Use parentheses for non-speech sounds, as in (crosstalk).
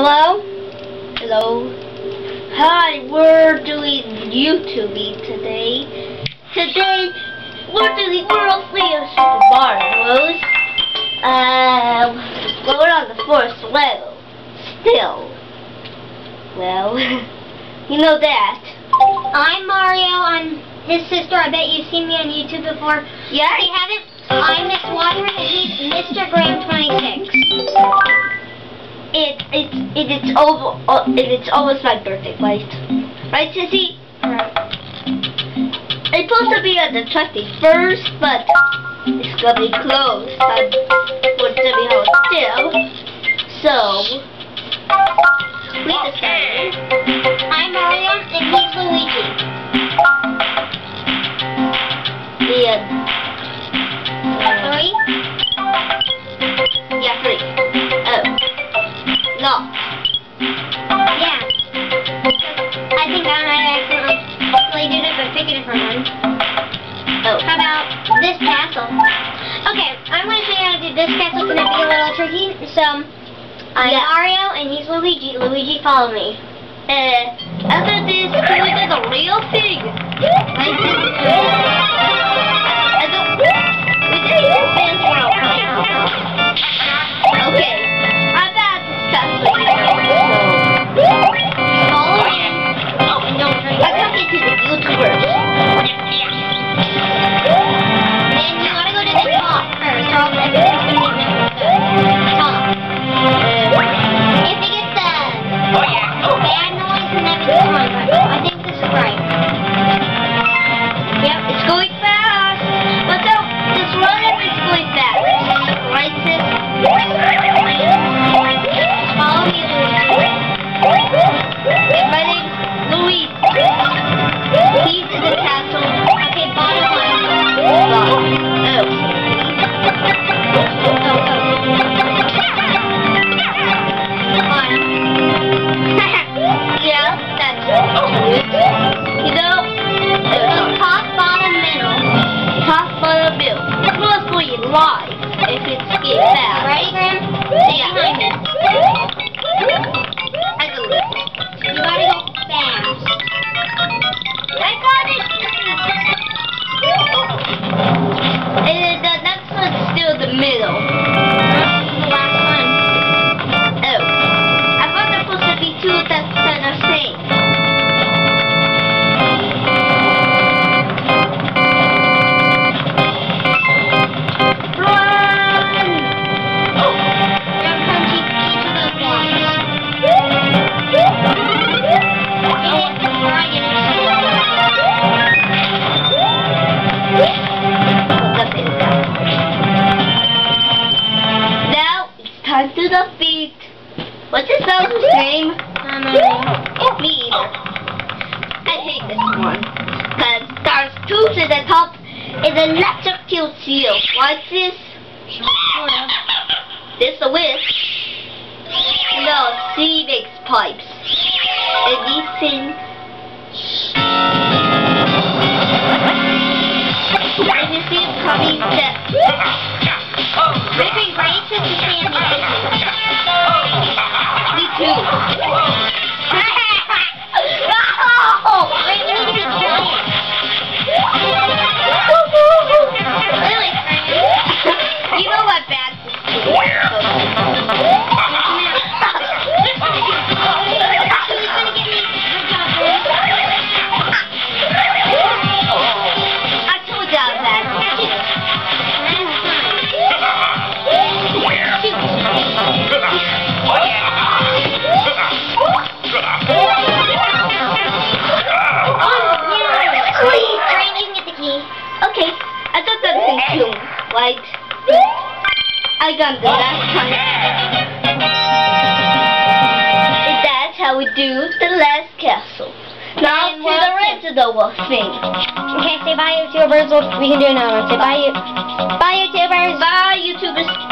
Hello? Hello. Hi, we're doing YouTube today. Today, we're doing World Famous Super Mario Bros. Um, well, we're on the fourth level. Still. Well, (laughs) you know that. I'm Mario. I'm his sister. I bet you've seen me on YouTube before. Yeah? If you haven't, I'm Miss Water and he's Mr. Graham 26. It, it, it, it's, over, uh, it's almost my birthday, right? Right, Sissy? Right. It's supposed to be on the 21st, but it's gonna be closed on for Jimmy Still. So, we decided. I'm Mario and he's Luigi. The, uh, Three? yeah, three. Oh. Yeah. I think I might have accidentally did it, but pick a different one. Oh. How about this castle? Okay, I'm going to show you how to do this castle. It's going to be a little tricky. So, I'm Yeah. Mario and he's Luigi. Luigi, follow me. Uh, after this, can we do the real thing? Like this. I don't, we did the fence route. Now it's time to defeat. What's your name? I'm a oh, Me either. I hate this one. Cause there's two to the top and the electrocutes you. What's this? This a whip. No, sea makes pipes. And these things. (laughs) And you see it coming right? I got the last time. And that's how we do the last castle. Now And to the rest of the wolf thing. Okay, say bye, YouTubers. We can do another one. Say bye, you. Bye, YouTubers. Bye, YouTubers.